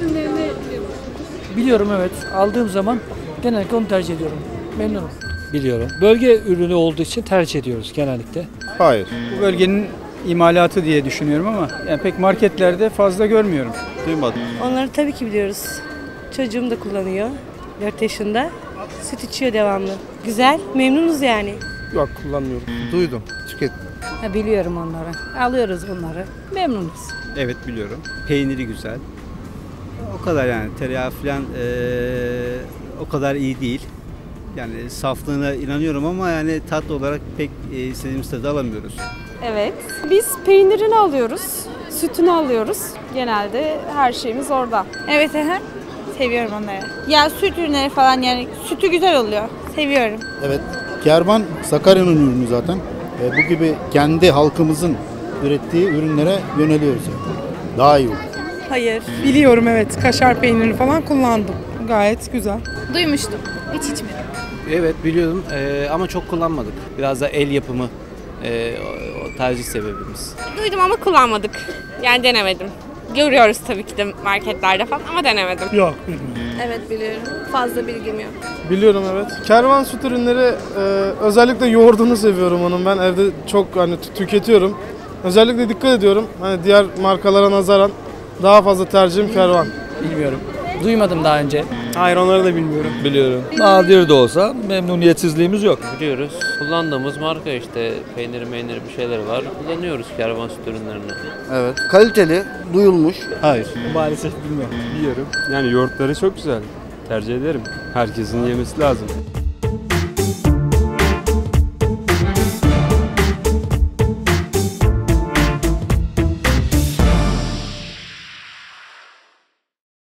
Ürünlerini? Biliyorum evet. Aldığım zaman genellikle onu tercih ediyorum. Memnunum. Biliyorum. Bölge ürünü olduğu için tercih ediyoruz genellikle. Hayır. Bu bölgenin imalatı diye düşünüyorum ama yani pek marketlerde fazla görmüyorum. Duymadım. Onları tabii ki biliyoruz. Çocuğum da kullanıyor. 4 yaşında. Süt içiyor devamlı. Güzel, memnunuz yani. Yok kullanmıyorum. Duydum. Tükettim. biliyorum onları. Alıyoruz bunları. Memnunuz. Evet biliyorum. Peyniri güzel. O kadar yani tereyağı falan eee, o kadar iyi değil. Yani saflığına inanıyorum ama yani tat olarak pek eee, istediğimiz tadı alamıyoruz. Evet. Biz peynirini alıyoruz, sütünü alıyoruz. Genelde her şeyimiz orada. Evet, aha. Seviyorum onları. Ya süt ürünleri falan yani sütü güzel oluyor. Seviyorum. Evet. Kervan Sakarya'nın ürünü zaten. E, bu gibi kendi halkımızın ürettiği ürünlere yöneliyoruz. Yani. Daha iyi olur. Hayır. Biliyorum evet. Kaşar peynirini falan kullandım. Gayet güzel. Duymuştum. Hiç içmedim. Evet biliyordum Ee, ama çok kullanmadık. Biraz da el yapımı ee, o, o tercih sebebimiz. Duydum ama kullanmadık. Yani denemedim. Görüyoruz tabii ki de marketlerde falan ama denemedim. Yok bilmiyorum. Evet biliyorum. Fazla bilgim yok. Biliyorum evet. Kervan süt ürünleri e, özellikle yoğurdunu seviyorum onun. Ben evde çok hani tü- tüketiyorum. Özellikle dikkat ediyorum. Hani diğer markalara nazaran daha fazla tercihim kervan. Bilmiyorum. Duymadım daha önce. Hayır onları da bilmiyorum. Biliyorum. Nadir de olsa memnuniyetsizliğimiz yok. Biliyoruz. Kullandığımız marka işte peynir meynir bir şeyler var. Kullanıyoruz kervan süt ürünlerini. Evet. Kaliteli, duyulmuş. Hayır. Maalesef bilmiyorum. Biliyorum. Yani yoğurtları çok güzel. Tercih ederim. Herkesin yemesi lazım.